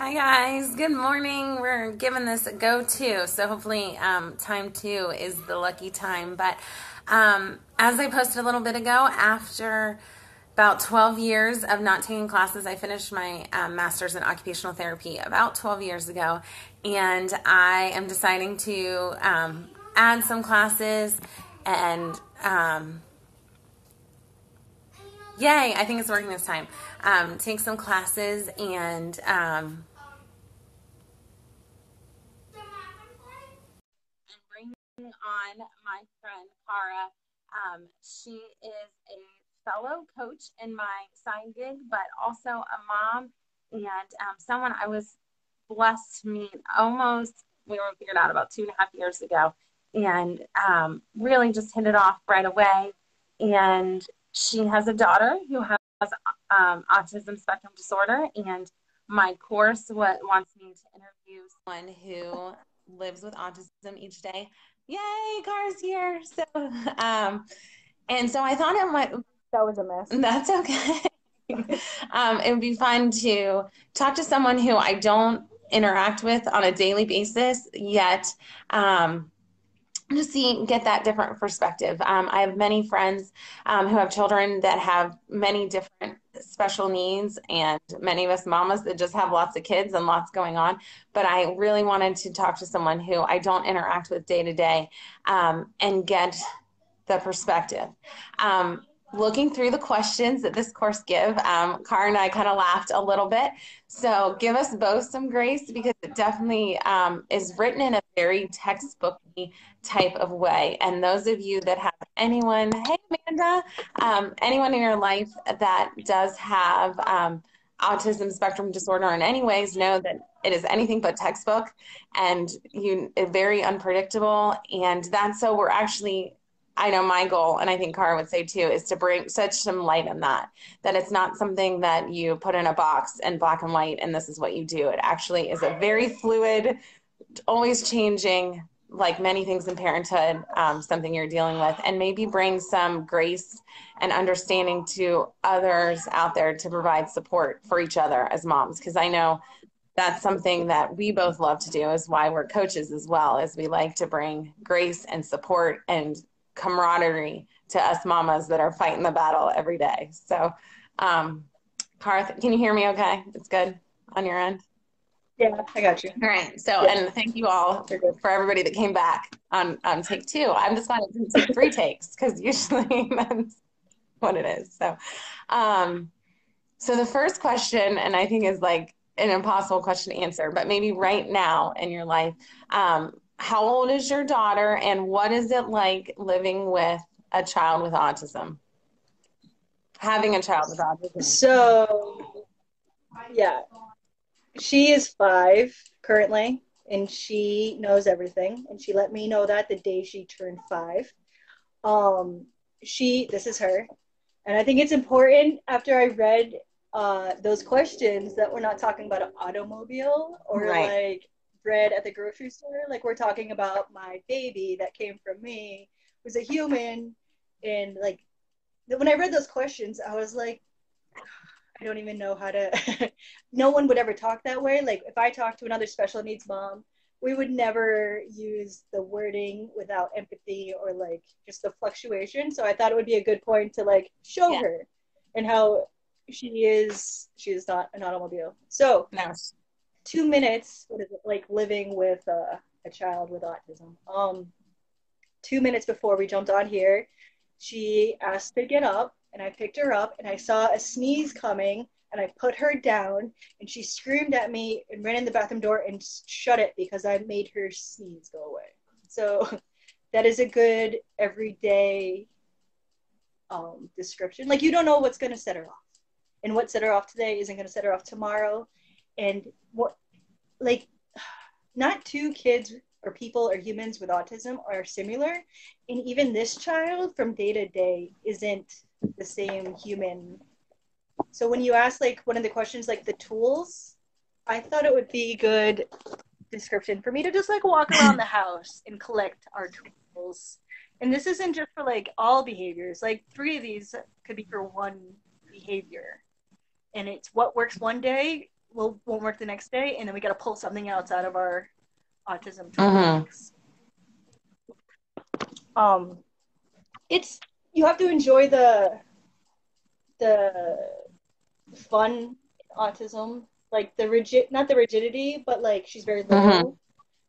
Hi guys, good morning. We're giving this a go too, so hopefully um, time two is the lucky time. But um, as I posted a little bit ago, after about 12 years of not taking classes, I finished my um, master's in occupational therapy about 12 years ago, and I am deciding to um, add some classes and um, yay, I think it's working this time. Um, take some classes and um, on my friend Cara. Um, she is a fellow coach in my sign gig, but also a mom and um, someone I was blessed to meet almost, we were figured out about two and a half years ago, and um, really just hit it off right away. And she has a daughter who has um, autism spectrum disorder, and my course what wants me to interview someone who lives with autism each day yay, car's here. So, um, and so I thought it might. That was a mess. That's okay. um, it would be fun to talk to someone who I don't interact with on a daily basis yet. Um, to see get that different perspective. Um, I have many friends um, who have children that have many different special needs, and many of us mamas that just have lots of kids and lots going on. But I really wanted to talk to someone who I don't interact with day to day um, and get the perspective. Looking through the questions that this course give, um, Cara and I kind of laughed a little bit. So give us both some grace because it definitely um, is written in a very textbooky type of way. And those of you that have anyone, hey Amanda, um, anyone in your life that does have um, autism spectrum disorder in any ways know that it is anything but textbook and you very unpredictable and that's so we're actually I know my goal, and I think Cara would say too, is to bring such some light on that. That it's not something that you put in a box and black and white, and this is what you do. It actually is a very fluid, always changing, like many things in parenthood, um, something you're dealing with, and maybe bring some grace and understanding to others out there to provide support for each other as moms. Because I know that's something that we both love to do is why we're coaches as well as we like to bring grace and support and camaraderie to us mamas that are fighting the battle every day. So, um, Carth, can you hear me okay? It's good on your end? Yeah, I got you. All right. So, yeah. and thank you all for everybody that came back on, on take two. I'm just glad it didn't take three takes because usually that's what it is. So, um, so the first question, and I think is like an impossible question to answer, but maybe right now in your life, um, how old is your daughter and what is it like living with a child with autism? Having a child with autism. So, yeah, she is five currently, and she knows everything. And she let me know that the day she turned five. Um, she, this is her, and I think it's important after I read uh, those questions that we're not talking about an automobile or right. like bread at the grocery store. Like we're talking about my baby that came from me, was a human, and like when I read those questions, I was like, I don't even know how to. no one would ever talk that way. Like if I talked to another special needs mom, we would never use the wording without empathy or like just the fluctuation. So I thought it would be a good point to like show yeah. her and how she is. She is not an automobile. So no two minutes. What is it like living with a child with autism? Um, two minutes before we jumped on here, she asked to get up, and I picked her up, and I saw a sneeze coming, and I put her down, and she screamed at me and ran in the bathroom door and shut it because I made her sneeze go away. So that is a good everyday um, description. Like you don't know what's going to set her off, and what set her off today isn't going to set her off tomorrow and what like not two kids or people or humans with autism are similar and even this child from day to day isn't the same human. So when you ask like one of the questions like the tools i thought it would be good description for me to just like walk around the house and collect our tools. And this isn't just for like all behaviors. Like three of these could be for one behavior. And it's what works one day will won't work the next day, and then we got to pull something else out of our autism toolbox. Um, it's you have to enjoy the the fun autism, like the rigid, not the rigidity, but like she's very literal.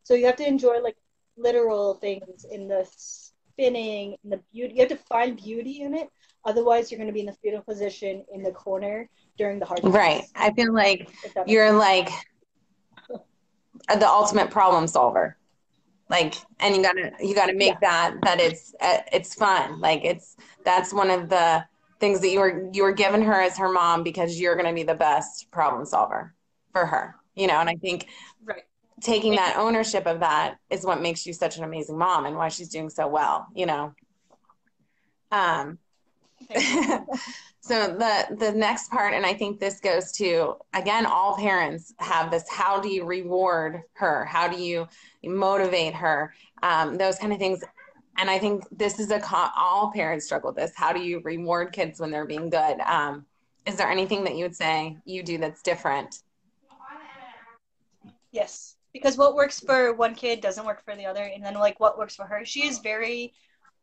So you have to enjoy like literal things in the spinning, in the beauty. You have to find beauty in it. Otherwise, you're going to be in the fetal position in the corner during the hard times. Right. I feel like if that makes you're like the ultimate problem solver. Like, and you gotta you gotta make that that it's uh, it's fun. Like it's that's one of the things that you were you were given her as her mom because you're gonna be the best problem solver for her. You know, and I think right. taking that ownership of that is what makes you such an amazing mom and why she's doing so well. You know. Um. so the the next part and i think this goes to again all parents have this how do you reward her? How do you motivate her? Um, those kind of things. And i think this is a all parents struggle with this. How do you reward kids when they're being good? Um, is there anything that you would say you do that's different? Yes, because what works for one kid doesn't work for the other, and then like what works for her, she is very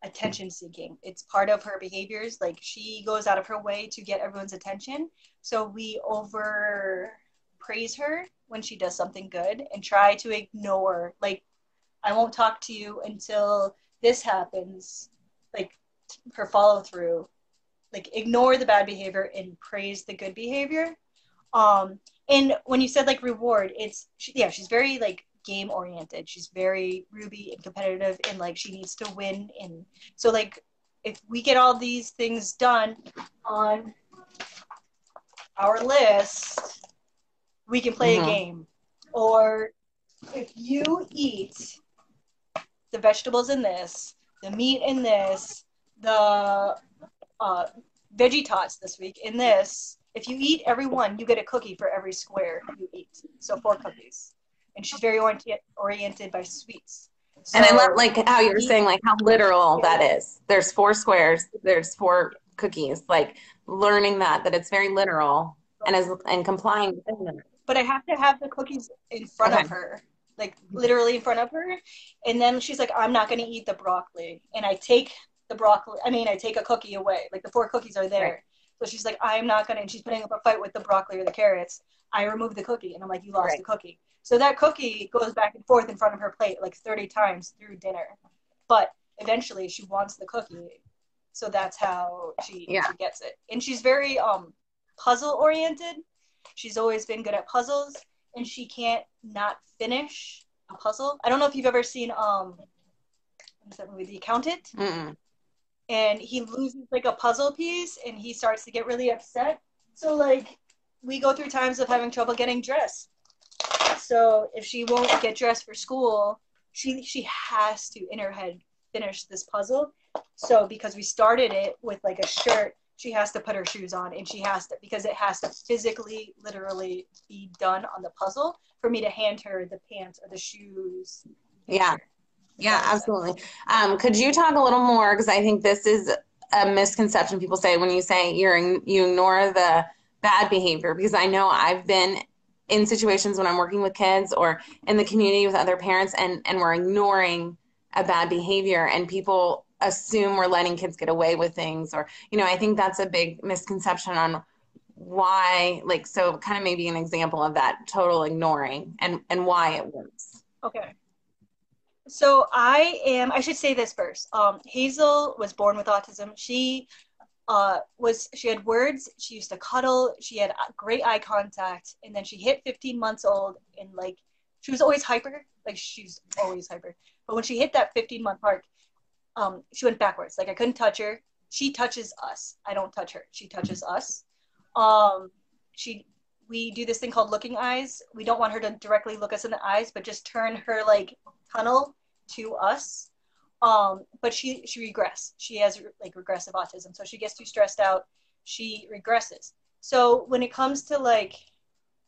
attention seeking. It's part of her behaviors. Like she goes out of her way to get everyone's attention. So we over praise her when she does something good and try to ignore like I won't talk to you until this happens. Like her follow through. Like ignore the bad behavior and praise the good behavior. Um and when you said like reward, it's she, yeah, she's very like game oriented. She's very Ruby and competitive, and like she needs to win. And so like if we get all these things done on our list, we can play Mhm. a game. Or if you eat the vegetables in this, the meat in this, the uh, veggie tots this week in this. If you eat every one, you get a cookie for every square you eat. So four cookies. And she's very oriented oriented by sweets. and i love like how you were saying like how literal that is there's four squares there's four cookies like learning that that it's very literal and as and complying them. but I have to have the cookies in front Okay. of her, like literally in front of her. And then she's like, I'm not going to eat the broccoli. And I take the broccoli, I mean, I take a cookie away. Like the four cookies are there. Right. So she's like, I'm not going to, and she's putting up a fight with the broccoli or the carrots. I remove the cookie. And I'm like, you lost Right. the cookie. So that cookie goes back and forth in front of her plate like 30 times through dinner. But eventually she wants the cookie. So that's how she, Yeah. she gets it. And she's very um, puzzle oriented. She's always been good at puzzles, and she can't not finish a puzzle. I don't know if you've ever seen um, what's that movie, The Accountant, Mm-mm. And he loses like a puzzle piece, and he starts to get really upset. So like, we go through times of having trouble getting dressed. So if she won't get dressed for school, she she has to in her head finish this puzzle. So because we started it with like a shirt, she has to put her shoes on and she has to because it has to physically literally be done on the puzzle for me to hand her the pants or the shoes. Yeah. Yeah, absolutely. Um, could you talk a little more? Because I think this is a misconception people say when you say you're you ignore the bad behavior. Because I know I've been in situations when I'm working with kids or in the community with other parents, and and we're ignoring a bad behavior, and people assume we're letting kids get away with things. Or you know, I think that's a big misconception on why. Like, so kind of maybe an example of that total ignoring and and why it works. Okay. So I am. I should say this first. Um, Hazel was born with autism. She uh, was. She had words. She used to cuddle. She had great eye contact. And then she hit 15 months old, and like she was always hyper. Like she's always hyper. But when she hit that 15 month mark, um, she went backwards. Like I couldn't touch her. She touches us. I don't touch her. She touches us. Um, she we do this thing called looking eyes. We don't want her to directly look us in the eyes, but just turn her like tunnel to us. Um, but she she regress. She has like regressive autism, so she gets too stressed out. She regresses. So when it comes to like,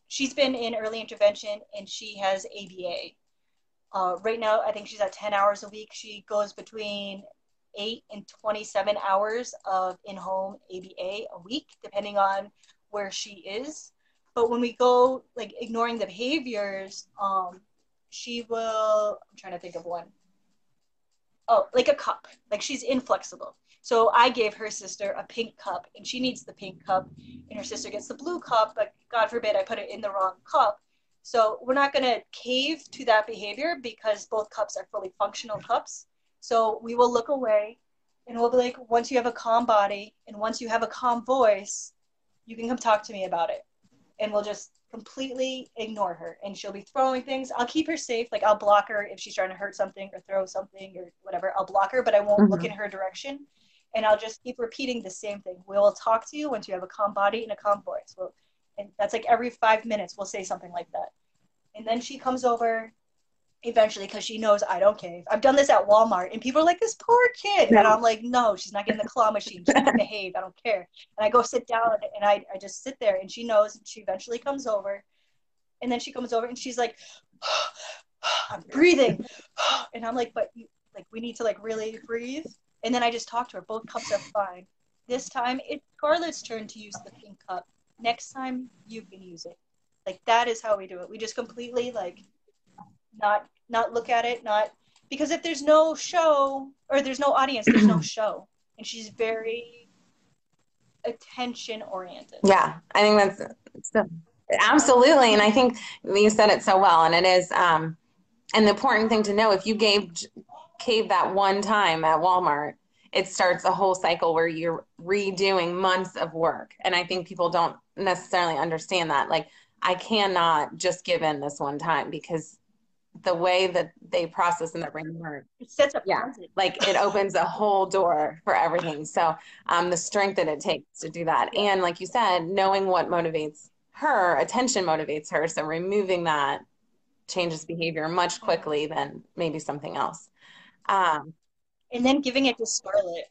she's been in early intervention and she has ABA. Uh, right now, I think she's at 10 hours a week. She goes between 8 and 27 hours of in home ABA a week, depending on where she is But when we go like ignoring the behaviors, um, she will. I'm trying to think of one. Oh, like a cup. Like she's inflexible. So I gave her sister a pink cup, and she needs the pink cup, and her sister gets the blue cup. But God forbid I put it in the wrong cup. So we're not going to cave to that behavior because both cups are fully functional cups. So we will look away and we'll be like, once you have a calm body and once you have a calm voice, you can come talk to me about it. And we'll just completely ignore her and she'll be throwing things. I'll keep her safe. Like I'll block her if she's trying to hurt something or throw something or whatever. I'll block her, but I won't mm-hmm. look in her direction. And I'll just keep repeating the same thing. We'll talk to you once you have a calm body and a calm voice. We'll, and that's like every five minutes we'll say something like that. And then she comes over eventually because she knows I don't cave. I've done this at Walmart and people are like, this poor kid. And I'm like, no, she's not getting the claw machine. She's behave. I don't care. And I go sit down and I, I just sit there and she knows and she eventually comes over. And then she comes over and she's like, I'm breathing. And I'm like, but you, like, we need to like really breathe. And then I just talk to her. Both cups are fine. This time it's Scarlett's turn to use the pink cup. Next time you can use it. Like that is how we do it. We just completely like not not look at it, not because if there's no show or there's no audience, there's no show. And she's very attention oriented. Yeah, I think that's absolutely, and I think you said it so well. And it is, um, and the important thing to know if you gave cave that one time at Walmart, it starts a whole cycle where you're redoing months of work. And I think people don't necessarily understand that. Like, I cannot just give in this one time because the way that they process in their brain work. It sets up yeah, like it opens a whole door for everything. So um, the strength that it takes to do that, and like you said, knowing what motivates her, attention motivates her. So removing that changes behavior much quickly than maybe something else. Um, and then giving it to Scarlett.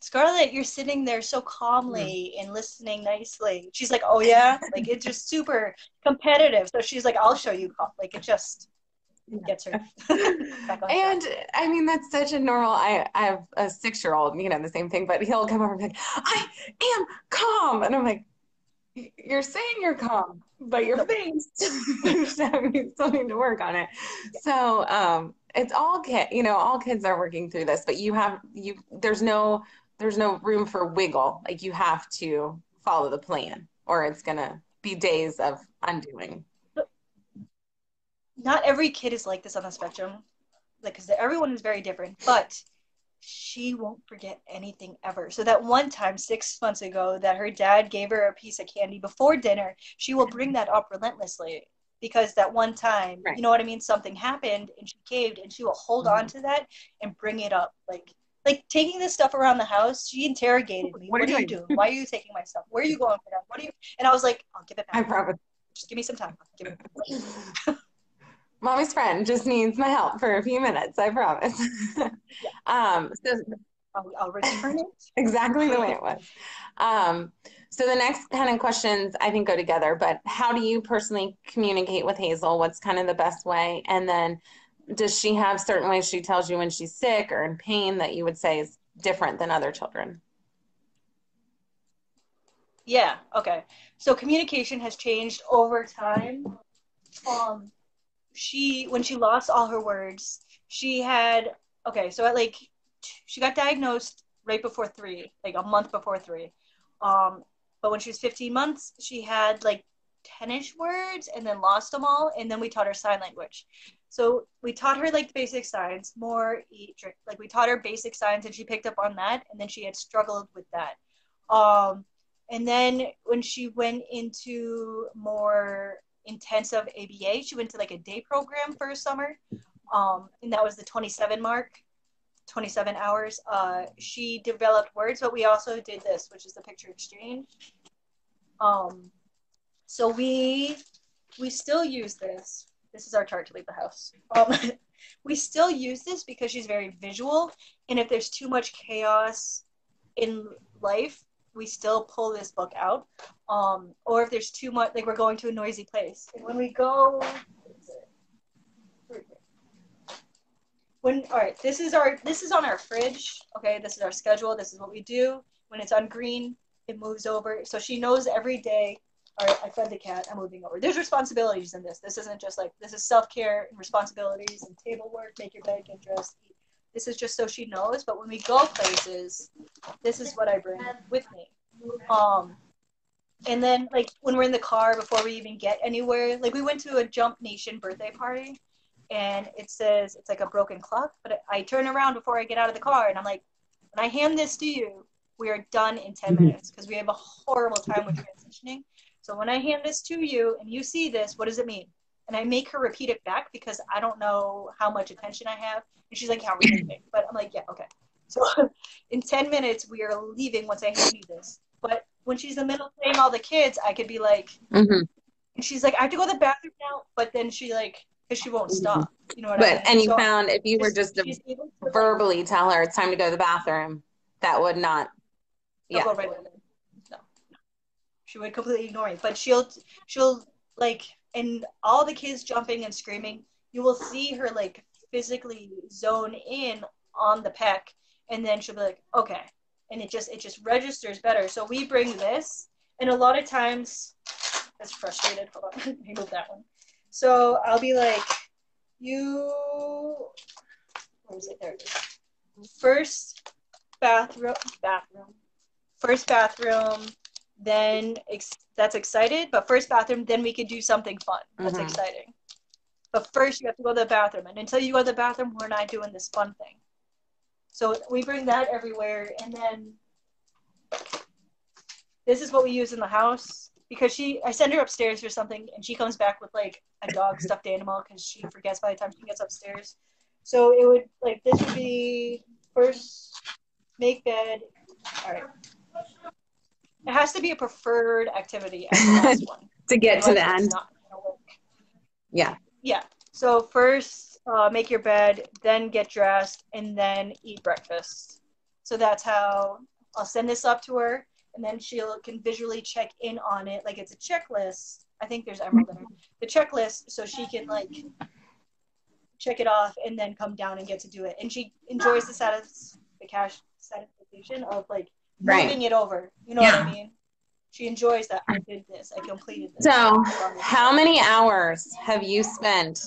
Scarlett, you're sitting there so calmly mm-hmm. and listening nicely. She's like, "Oh yeah," like it's just super competitive. So she's like, "I'll show you." Like it just gets her and I mean that's such a normal I, I have a six year old, you know, the same thing, but he'll come over and be like, I am calm. And I'm like, You're saying you're calm, but your face something to work on it. So um it's all kid you know, all kids are working through this, but you have you there's no there's no room for wiggle. Like you have to follow the plan or it's gonna be days of undoing not every kid is like this on the spectrum, like because everyone is very different. But she won't forget anything ever. So that one time six months ago that her dad gave her a piece of candy before dinner, she will bring that up relentlessly because that one time, right. you know what I mean, something happened and she caved and she will hold mm-hmm. on to that and bring it up like like taking this stuff around the house, she interrogated me. What, what are, you doing? Why are you taking my stuff? Where are you going for that? What are you? And I was like, I'll give it back. I promise. Just give me some time. Mommy's friend just needs my help for a few minutes. I promise. um, so I'll, I'll return it exactly the way it was. Um, so the next kind of questions I think go together. But how do you personally communicate with Hazel? What's kind of the best way? And then does she have certain ways she tells you when she's sick or in pain that you would say is different than other children? Yeah. Okay. So communication has changed over time. Um, she when she lost all her words, she had okay, so at like she got diagnosed right before three, like a month before three. Um, but when she was 15 months, she had like 10ish words and then lost them all. And then we taught her sign language. So we taught her like basic signs, more eat, drink. Like we taught her basic signs and she picked up on that. And then she had struggled with that. Um, and then when she went into more intensive ABA. She went to like a day program for a summer, um, and that was the 27 mark, 27 hours. Uh, she developed words, but we also did this, which is the picture exchange. Um, so we we still use this. This is our chart to leave the house. Um, we still use this because she's very visual, and if there's too much chaos in life, we still pull this book out. Um, or if there's too much, like we're going to a noisy place. When we go, when all right, this is our this is on our fridge. Okay, this is our schedule. This is what we do. When it's on green, it moves over. So she knows every day all right, I fed the cat, I'm moving over. There's responsibilities in this. This isn't just like, this is self care and responsibilities and table work, make your bed, get dressed, eat. This is just so she knows. But when we go places, this is what I bring with me. Um, and then like when we're in the car before we even get anywhere, like we went to a Jump Nation birthday party, and it says it's like a broken clock. But I turn around before I get out of the car, and I'm like, when I hand this to you, we are done in 10 Mhm. minutes because we have a horrible time with transitioning. So when I hand this to you and you see this, what does it mean? And I make her repeat it back because I don't know how much attention I have. And she's like, "How are we're leaving. But I'm like, yeah, okay. So in 10 minutes, we are leaving once I hand you this. But when she's in the middle of playing all the kids, I could be like, hmm and she's like, I have to go to the bathroom now. But then she like, because she won't stop. You know what I mean? But and you So found if you were just to she's able to, like, verbally tell her it's time to go to the bathroom, that would not. Yeah. go right. No. She would completely ignore me. But she'll she'll like and all the kids jumping and screaming, you will see her like physically zone in on the peck and then she'll be like, Okay. And it just it just registers better. So we bring this and a lot of times that's frustrated. Hold on. Let me move that one. So I'll be like, you where is it? There it is. First bathroom bathroom first bathroom, then ex- that's excited. But first bathroom, then we could do something fun. That's Mhm. exciting. But first, you have to go to the bathroom, and until you go to the bathroom, we're not doing this fun thing. So we bring that everywhere, and then this is what we use in the house because she. I send her upstairs for something, and she comes back with like a dog stuffed animal because she forgets by the time she gets upstairs. So it would like this would be first make bed. All right. It has to be a preferred activity as one. To get to the end. it's not gonna work. Yeah. Yeah. So first, uh, make your bed, then get dressed, and then eat breakfast. So that's how I'll send this up to her, and then she'll can visually check in on it, like it's a checklist. I think there's Emerald in her. The checklist, so she can like check it off and then come down and get to do it. And she enjoys the satis- the cash satisfaction of like Right. moving it over. You know what Yeah. I mean? She enjoys that. I did this. I completed this. So, how many hours have you spent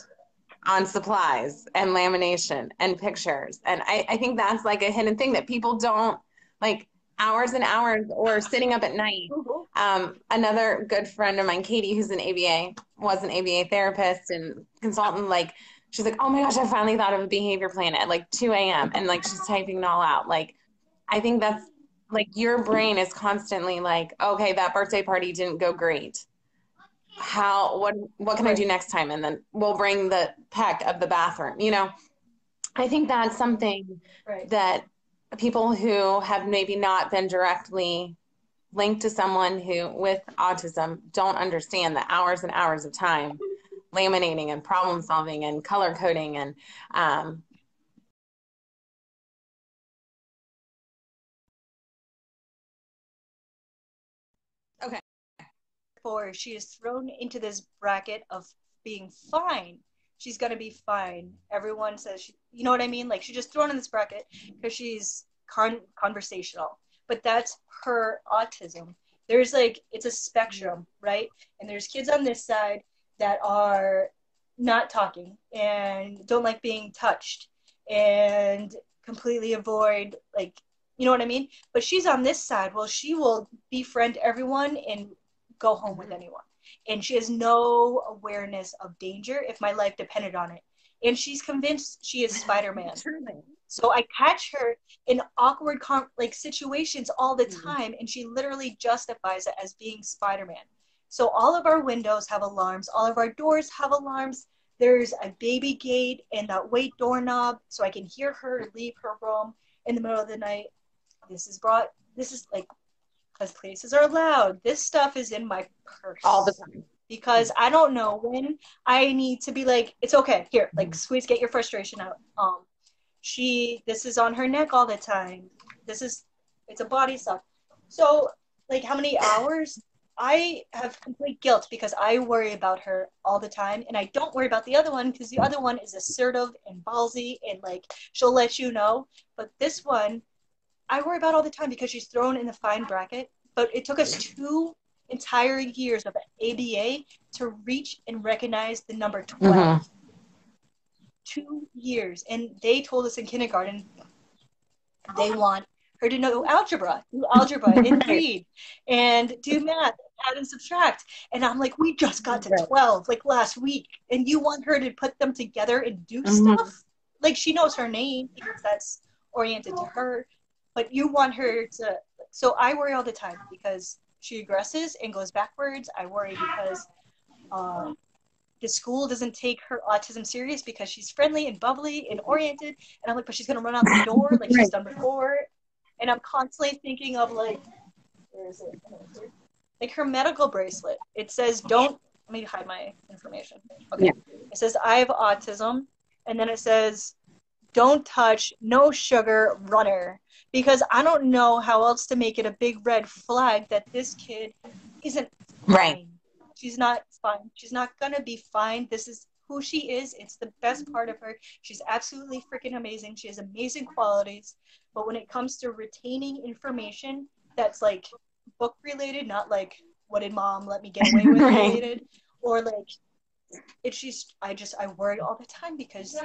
on supplies and lamination and pictures? And I, I think that's like a hidden thing that people don't like hours and hours or sitting up at night. Um, another good friend of mine, Katie, who's an ABA, was an ABA therapist and consultant, like she's like, Oh my gosh, I finally thought of a behavior plan at like 2 a.m. and like she's typing it all out. Like I think that's like your brain is constantly like, okay, that birthday party didn't go great. How what what can I do next time? And then we'll bring the peck of the bathroom. You know, I think that's something Right. that people who have maybe not been directly linked to someone who with autism don't understand the hours and hours of time laminating and problem solving and color coding and um, For she is thrown into this bracket of being fine. She's gonna be fine. Everyone says she, you know what I mean? Like she's just thrown in this bracket because she's con- conversational. But that's her autism. There's like it's a spectrum, right? And there's kids on this side that are not talking and don't like being touched and completely avoid like you know what I mean? But she's on this side. Well, she will befriend everyone and go home with anyone. And she has no awareness of danger if my life depended on it. And she's convinced she is Spider Man. So I catch her in awkward com- like situations all the Mhm. time, and she literally justifies it as being Spider Man. So all of our windows have alarms, all of our doors have alarms. There's a baby gate and that weight doorknob, so I can hear her leave her room in the middle of the night. This is brought. This is like because places are loud. This stuff is in my purse all the time. because I don't know when I need to be like, it's okay. Here, like squeeze, get your frustration out. Um, she, this is on her neck all the time. This is, it's a body suck. So, like, how many hours? I have complete guilt because I worry about her all the time, and I don't worry about the other one because the other one is assertive and ballsy and like she'll let you know. But this one, I worry about all the time because she's thrown in the fine bracket. But it took us two entire years of ABA to reach and recognize the number 12. Mm-hmm. Two years. And they told us in kindergarten they want her to know algebra, do algebra and read and do math, add and subtract. And I'm like, we just got to 12 like last week. And you want her to put them together and do mm-hmm. stuff? Like she knows her name because that's oriented to her. But you want her to so I worry all the time because she regresses and goes backwards. I worry because um, the school doesn't take her autism serious because she's friendly and bubbly and oriented. And I'm like, but she's gonna run out the door like she's done before and I'm constantly thinking of like, where is it? Like her medical bracelet. It says, "Don't." Let me hide my information. Okay. Yeah. It says, "I have autism," and then it says, "Don't touch, no sugar, runner." Because I don't know how else to make it a big red flag that this kid isn't fine. right. She's not fine. She's not gonna be fine. This is who she is. It's the best part of her. She's absolutely freaking amazing. She has amazing qualities. But when it comes to retaining information that's like book related, not like what did mom let me get away with right. related, or like it's just I just I worry all the time because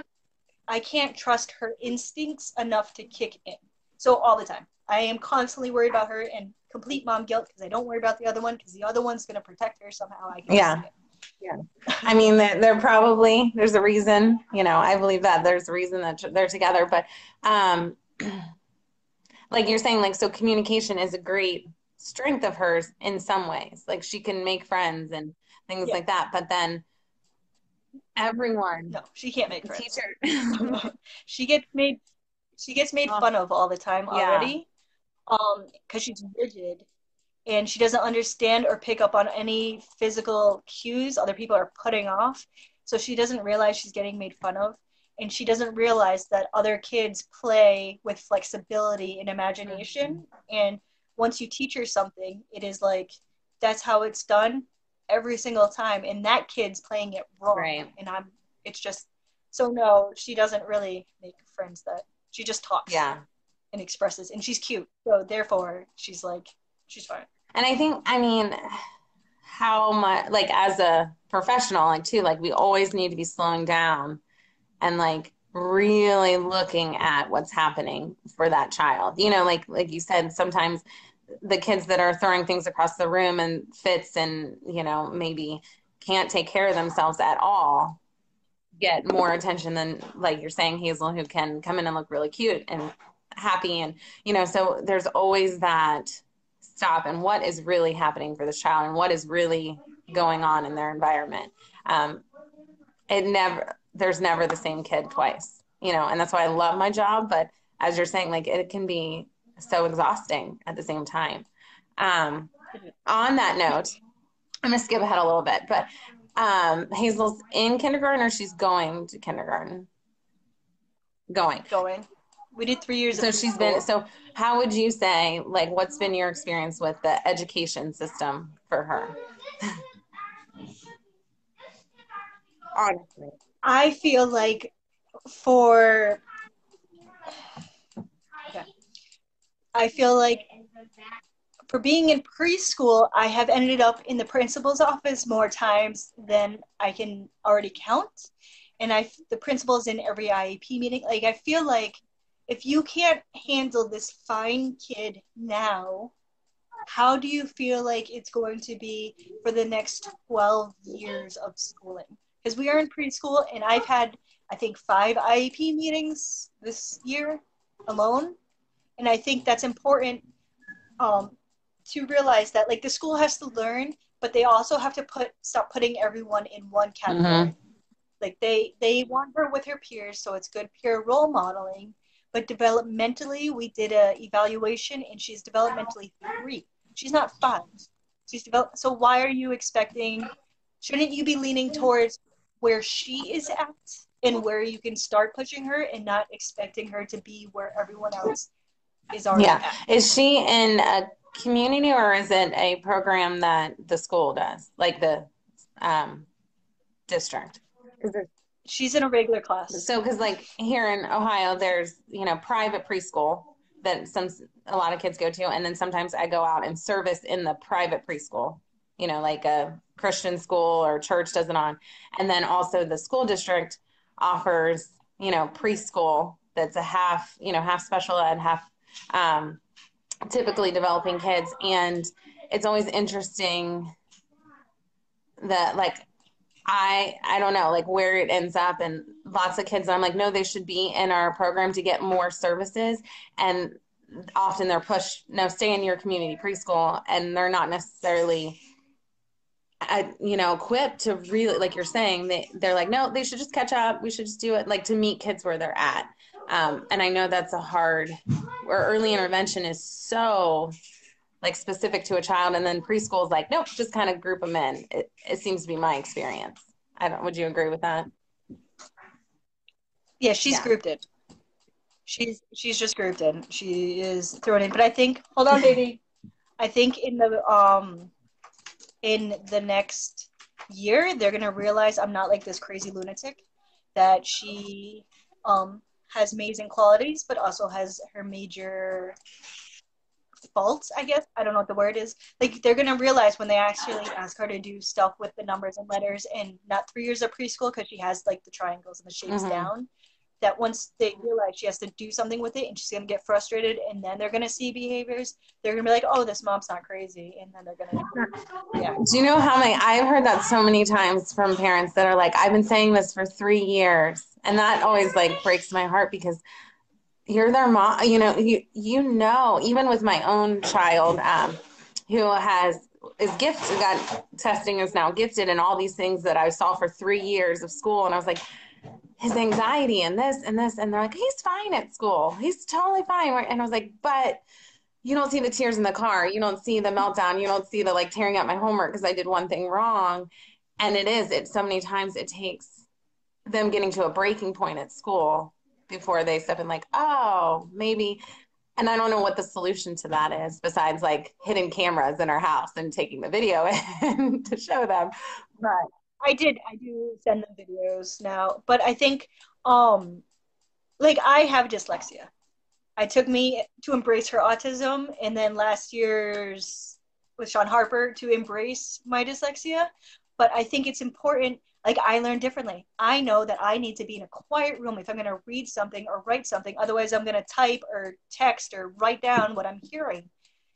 I can't trust her instincts enough to kick in. So all the time. I am constantly worried about her and complete mom guilt because I don't worry about the other one because the other one's going to protect her somehow. I can yeah yeah i mean they're, they're, probably there's a reason you know i believe that there's a reason that they're together but um like you're saying like so communication is a great strength of hers in some ways like she can make friends and things yeah. like that but then everyone no she can't make friends teacher she gets made she gets made fun of all the time already yeah. um because she's rigid and she doesn't understand or pick up on any physical cues other people are putting off. So she doesn't realize she's getting made fun of. And she doesn't realize that other kids play with flexibility and imagination. And once you teach her something, it is like, that's how it's done every single time. And that kid's playing it wrong. Right. And I'm, it's just, so no, she doesn't really make friends that she just talks. Yeah. And expresses. And she's cute. So therefore, she's like, she's fine. And I think, I mean, how much, like, as a professional, like, too, like, we always need to be slowing down and, like, really looking at what's happening for that child. You know, like, like you said, sometimes the kids that are throwing things across the room and fits and, you know, maybe can't take care of themselves at all get more attention than like you're saying hazel who can come in and look really cute and happy and you know so there's always that stop and what is really happening for this child and what is really going on in their environment. Um, it never, there's never the same kid twice, you know, and that's why I love my job. But as you're saying, like it can be so exhausting at the same time. Um, on that note, I'm gonna skip ahead a little bit, but um, Hazel's in kindergarten or she's going to kindergarten? Going. Going. We did three years. So she's school. been. So how would you say, like, what's been your experience with the education system for her? Honestly, I feel like for. Okay. I feel like for being in preschool, I have ended up in the principal's office more times than I can already count. And I, the principal's in every IEP meeting. Like, I feel like if you can't handle this fine kid now, how do you feel like it's going to be for the next 12 years of schooling? Because we are in preschool, and I've had, I think, five IEP meetings this year alone. And I think that's important um, to realize that, like, the school has to learn, but they also have to put stop putting everyone in one category. Mm-hmm. Like they they want her with her peers, so it's good peer role modeling but developmentally we did a evaluation and she's developmentally three she's not five she's developed so why are you expecting shouldn't you be leaning towards where she is at and where you can start pushing her and not expecting her to be where everyone else is already yeah at. is she in a community or is it a program that the school does like the um, district She's in a regular class. So, because like here in Ohio, there's you know private preschool that some a lot of kids go to, and then sometimes I go out and service in the private preschool you know, like a Christian school or church doesn't on. And then also the school district offers, you know, preschool that's a half, you know, half special ed, half um, typically developing kids. And it's always interesting that like I I don't know like where it ends up. And lots of kids I'm like no they should be in our program to get more services. And often they're pushed no stay in your community preschool. And they're not necessarily uh, you know equipped to really like you're saying they they're like no they should just catch up. We should just do it like to meet kids where they're at um, and I know that's a hard where early intervention is so like specific to a child and then preschool is like nope just kind of group them in. It, it seems to be my experience. I don't would you agree with that? Yeah she's yeah. grouped in. She's she's just grouped in. She is thrown in. But i think hold on baby. I think in the um in the next year they're gonna realize i'm not like this crazy lunatic that she um has amazing qualities but also has her major faults, I guess. I don't know what the word is. Like they're gonna realize when they actually ask her to do stuff with the numbers and letters and not three years of preschool because she has like the triangles and the shapes mm-hmm. down. That once they realize she has to do something with it and she's gonna get frustrated and then they're gonna see behaviors, they're gonna be like, Oh, this mom's not crazy and then they're gonna yeah. Do you know how many I've heard that so many times from parents that are like, I've been saying this for three years and that always like breaks my heart because you're their mom you know you you know even with my own child um, who has is gifted got testing is now gifted and all these things that i saw for three years of school and i was like his anxiety and this and this and they're like he's fine at school. He's totally fine. And i was like but you don't see the tears in the car. You don't see the meltdown. You don't see the like tearing up my homework because i did one thing wrong. And it is it so many times it takes them getting to a breaking point at school before they step in like oh maybe and i don't know what the solution to that is besides like hidden cameras in our house and taking the video in to show them right i did i do send them videos now but i think um like i have dyslexia i took me to embrace her autism and then last year's with sean harper to embrace my dyslexia but i think it's important like I learn differently. I know that I need to be in a quiet room if I'm going to read something or write something. Otherwise, I'm going to type or text or write down what I'm hearing.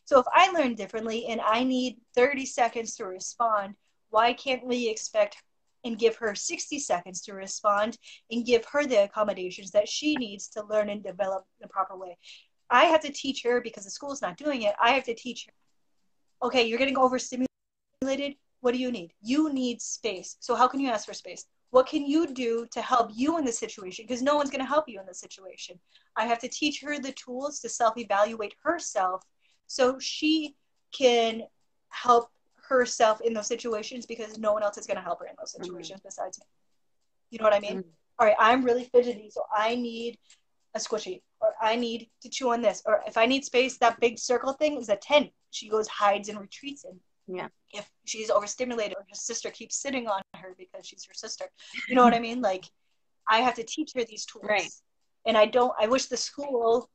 So if I learn differently and I need 30 seconds to respond, why can't we expect and give her 60 seconds to respond and give her the accommodations that she needs to learn and develop the proper way? I have to teach her because the school's not doing it. I have to teach her, okay, you're getting overstimulated what do you need? You need space. So how can you ask for space? What can you do to help you in this situation? Because no one's going to help you in this situation. I have to teach her the tools to self evaluate herself so she can help herself in those situations because no one else is going to help her in those mm-hmm. situations mm-hmm. besides me. You know what I mean? Mm-hmm. All right, I'm really fidgety, so I need a squishy, or I need to chew on this, or if I need space, that big circle thing is a tent. She goes, hides, and retreats in. Yeah. If she's overstimulated or her sister keeps sitting on her because she's her sister. You know what I mean? Like I have to teach her these tools. Right. And I don't I wish the school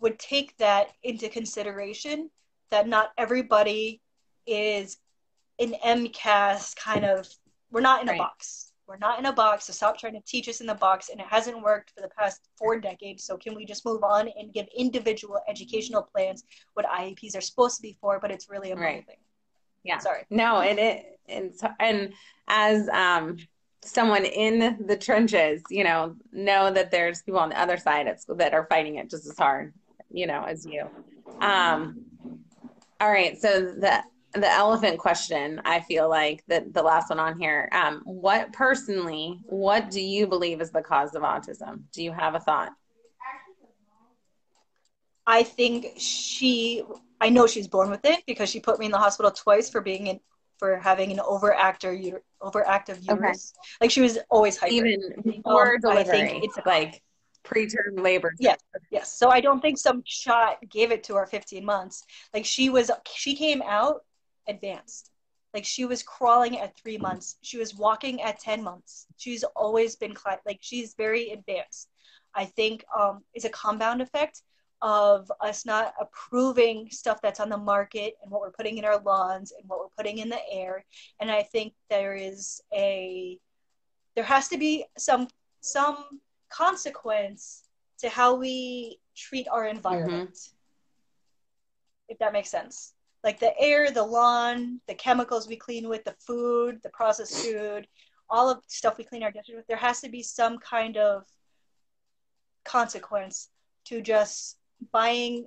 would take that into consideration that not everybody is an MCAS kind of we're not in right. a box. We're not in a box, so stop trying to teach us in the box and it hasn't worked for the past four decades. So can we just move on and give individual educational plans what IEPs are supposed to be for, but it's really a right. thing. Yeah. Sorry. No, and it and and as um someone in the trenches, you know, know that there's people on the other side at school that are fighting it just as hard, you know, as you. Um all right, so the the elephant question, I feel like that the last one on here. Um, what personally, what do you believe is the cause of autism? Do you have a thought? I think she I know she's born with it because she put me in the hospital twice for being in for having an overactor overactive uterus. Okay. Like she was always hyper. Even before um, delivery, I think it's like preterm labor. Yes, yes. So I don't think some shot gave it to her 15 months. Like she was, she came out advanced. Like she was crawling at three months. She was walking at 10 months. She's always been like she's very advanced. I think um, it's a compound effect of us not approving stuff that's on the market and what we're putting in our lawns and what we're putting in the air. And I think there is a there has to be some some consequence to how we treat our environment. Mm-hmm. If that makes sense. Like the air, the lawn, the chemicals we clean with, the food, the processed food, all of stuff we clean our dishes with, there has to be some kind of consequence to just buying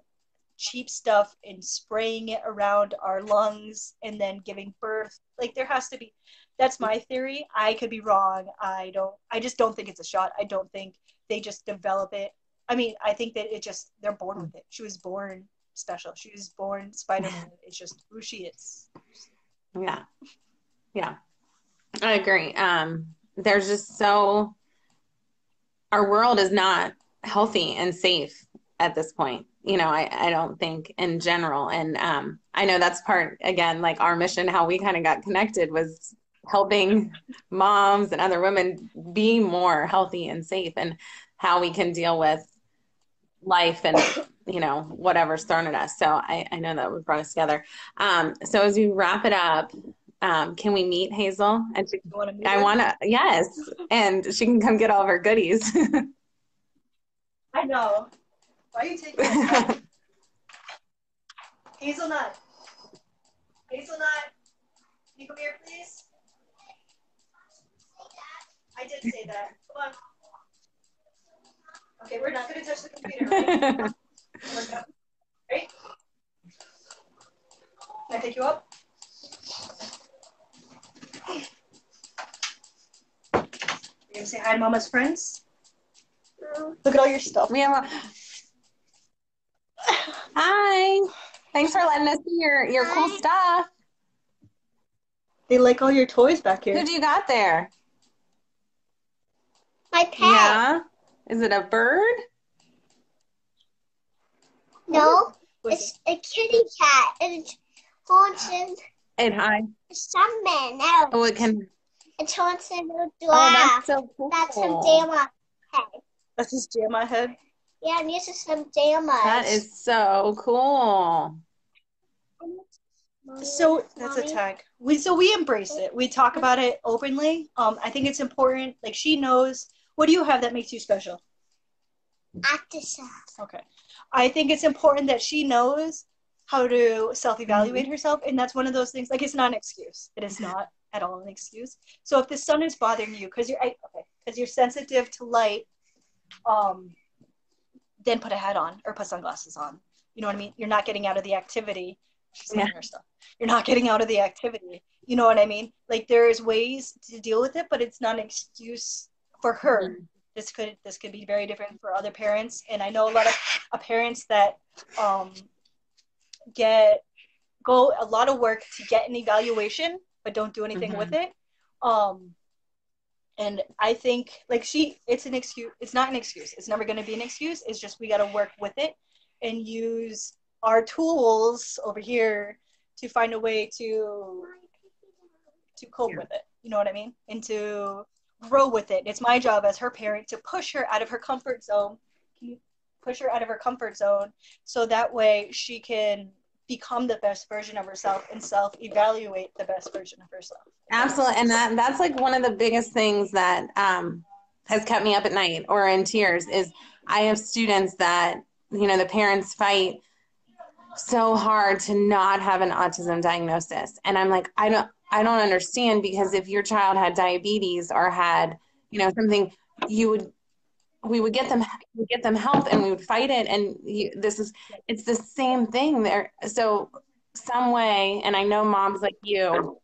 cheap stuff and spraying it around our lungs and then giving birth. Like there has to be that's my theory. I could be wrong. I don't I just don't think it's a shot. I don't think they just develop it. I mean, I think that it just they're born with it. She was born special. She was born Spider-Man. It's just who she is. Yeah. Yeah. I agree. Um there's just so our world is not healthy and safe at this point you know i i don't think in general and um i know that's part again like our mission how we kind of got connected was helping moms and other women be more healthy and safe and how we can deal with life and you know whatever's thrown at us so i i know that we brought us together um so as we wrap it up um, can we meet Hazel? And she, I want to, yes, and she can come get all of her goodies. I know. Why are you taking this? Hazelnut. Hazelnut. Can you come here, please? I did say that. Come on. Okay, we're not going to touch the computer, right? right? Can I pick you up? You gonna say hi to Mama's friends? Look at all your stuff. We have a... Hi. Thanks for letting us see your, your cool stuff. They like all your toys back here. Who do you got there? My pet. Yeah. Is it a bird? No, it's a kitty cat. And it's haunted. And hi. Something else. Oh, it can. It's haunted a giraffe. Oh, that's so cool. That's some damn head. That's his jam head. Yeah, and this is some jammas. That is so cool. So that's a tag. We so we embrace it. We talk about it openly. Um, I think it's important. Like she knows. What do you have that makes you special? Autism. Okay. I think it's important that she knows how to self-evaluate mm-hmm. herself, and that's one of those things. Like it's not an excuse. It is not at all an excuse. So if the sun is bothering you because you're okay because you're sensitive to light, um, then put a hat on or put sunglasses on. You know what I mean? You're not getting out of the activity. She's yeah. her stuff. You're not getting out of the activity. You know what I mean? Like there's ways to deal with it, but it's not an excuse for her. Mm-hmm. This could this could be very different for other parents, and I know a lot of uh, parents that um, get go a lot of work to get an evaluation, but don't do anything mm-hmm. with it. Um, and i think like she it's an excuse it's not an excuse it's never going to be an excuse it's just we got to work with it and use our tools over here to find a way to to cope yeah. with it you know what i mean and to grow with it it's my job as her parent to push her out of her comfort zone push her out of her comfort zone so that way she can become the best version of herself and self evaluate the best version of herself. Absolutely. And that that's like one of the biggest things that um, has kept me up at night or in tears is I have students that, you know, the parents fight so hard to not have an autism diagnosis. And I'm like, I don't I don't understand because if your child had diabetes or had, you know, something you would we would get them we get them help and we would fight it. And you, this is it's the same thing there. So some way and i know moms like you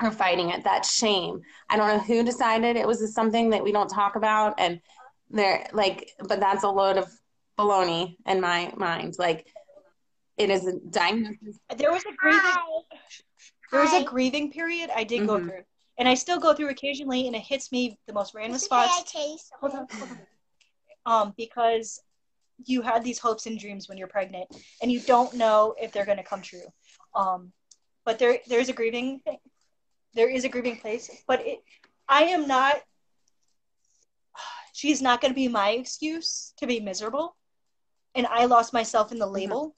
are fighting it that shame. I don't know who decided it was something that we don't talk about and they're like but that's a load of baloney in my mind. Like it is a diagnosis. There was a grieving there was a grieving period i did mm-hmm. go through and I still go through occasionally, and it hits me the most random spots. Hold on, hold on um, because you had these hopes and dreams when you're pregnant and you don't know if they're going to come true um, but there there's a grieving thing there is a grieving place but it i am not she's not going to be my excuse to be miserable and I lost myself in the label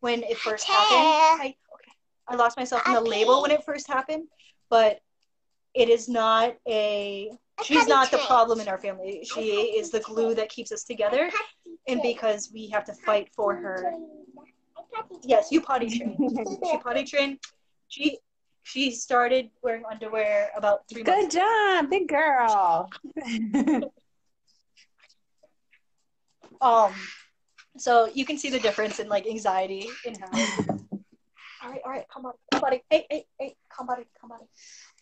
when it first happened. I. I lost myself in the label when it first happened, but it is not a she's not the problem in our family. She is the glue that keeps us together, and because we have to fight for her. Yes, you potty trained. she potty trained. She she started wearing underwear about three Good months. job, big girl. Um, so you can see the difference in like anxiety in how. all right, all right, come on, come buddy. Hey, hey, hey, come buddy, come buddy.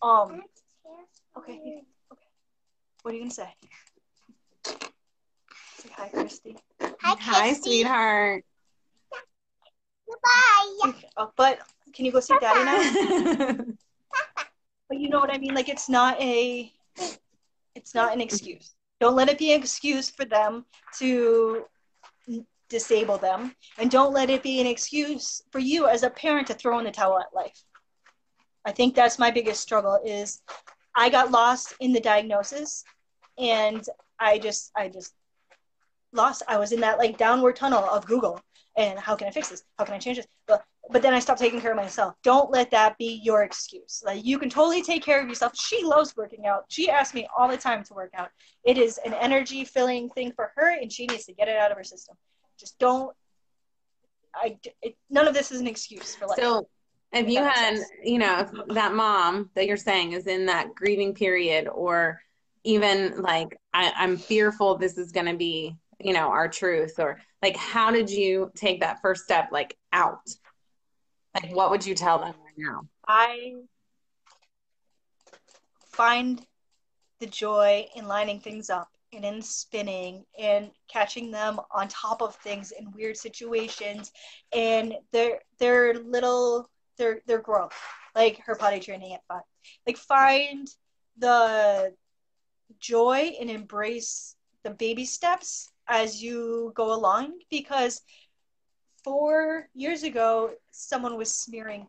Um, okay, you- okay. What are you gonna say? Say hi, Christy. Hi, Hi, Christy. sweetheart. Bye. Oh, but can you go see Daddy now? But you know what I mean? Like it's not a it's not an excuse. Don't let it be an excuse for them to disable them. And don't let it be an excuse for you as a parent to throw in the towel at life. I think that's my biggest struggle is I got lost in the diagnosis and I just I just lost. I was in that like downward tunnel of Google and how can I fix this? How can I change this? But but then I stopped taking care of myself. Don't let that be your excuse. Like you can totally take care of yourself. She loves working out. She asks me all the time to work out. It is an energy filling thing for her, and she needs to get it out of her system. Just don't. I it, none of this is an excuse for life. So, if you had, sense. you know, if that mom that you're saying is in that grieving period, or even like, I, I'm fearful this is going to be, you know, our truth, or like, how did you take that first step, like, out? Like, what would you tell them right now? I find the joy in lining things up and in spinning and catching them on top of things in weird situations. And their their little their their growth like her potty training at five. Like find the joy and embrace the baby steps as you go along because four years ago someone was smearing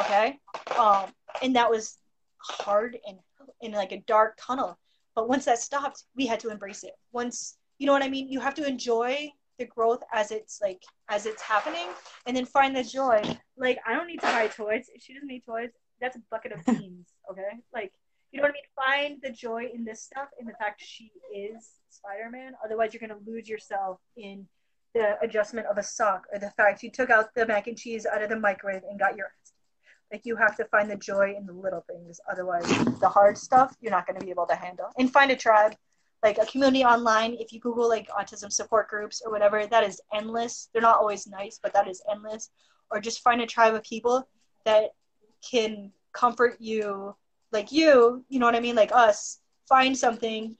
okay? Um and that was hard and in like a dark tunnel but once that stopped we had to embrace it. Once you know what i mean? You have to enjoy the growth as it's like as it's happening and then find the joy. Like i don't need to buy toys. If she doesn't need toys that's a bucket of beans okay? Like you know what i mean? Find the joy in this stuff in the fact she is spider-man. Otherwise you're going to lose yourself in the adjustment of a sock or the fact you took out the mac and cheese out of the microwave and got your like you have to find the joy in the little things. Otherwise the hard stuff you're not going to be able to handle. And find a tribe like a community online. If you google like autism support groups or whatever that is endless. They're not always nice but that is endless. Or just find a tribe of people that can comfort you. Like you you know what i mean? Like us. Find something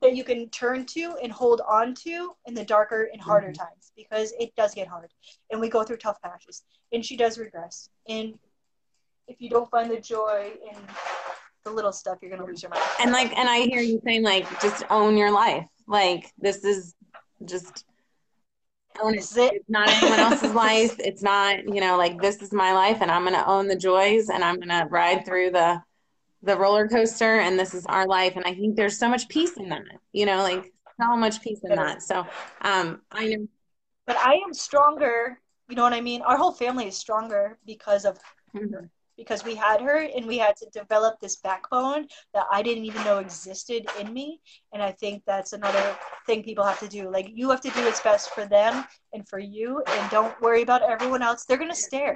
that you can turn to and hold on to in the darker and harder Mhm. times because it does get hard. And we go through tough patches. And she does regress. And if you don't find the joy in the little stuff you're going to lose your mind And like, and I hear you saying, like, just own your life. Like, this is just own it. This is it. It's not anyone else's life. It's not, you know, like this is my life, and I'm going to own the joys, and I'm going to ride through the the roller coaster, and this is our life. And I think there's so much peace in that. You know, like so much peace in that. So, um, I know. but i am stronger you know what i mean our whole family is stronger because of Mhm. Because we had her and we had to develop this backbone that I didn't even know existed in me. And I think that's another thing people have to do. Like you have to do what's best for them and for you and don't worry about everyone else. They're gonna stare.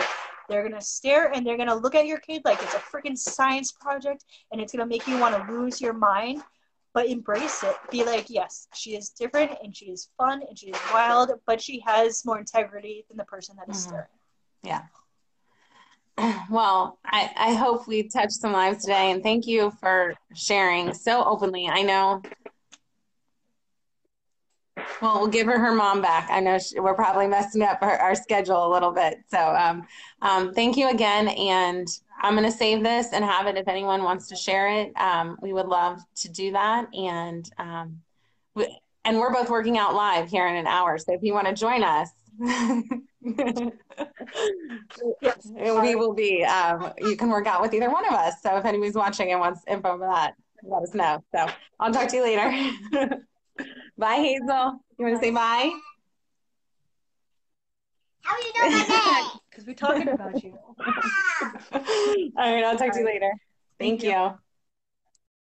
They're gonna stare and they're gonna look at your kid like it's a freaking science project and it's gonna make you want to lose your mind. But embrace it. Be like, yes, she is different and she is fun and she is wild, but she has more integrity than the person that is Mhm. staring. Yeah. Well, I, I hope we touched some lives today, and thank you for sharing so openly. I know. Well, we'll give her her mom back. I know she, we're probably messing up our, our schedule a little bit. So, um, um, thank you again, and I'm going to save this and have it if anyone wants to share it. Um, we would love to do that, and um, we, and we're both working out live here in an hour. So if you want to join us. Yes. We will be. Um, you can work out with either one of us. So if anybody's watching and wants info about that, let us know. So I'll talk to you later. bye, Hazel. You want to say bye? How do you know my name? Because we're talking about you. All right, I'll talk to you later. Thank Thank you. you.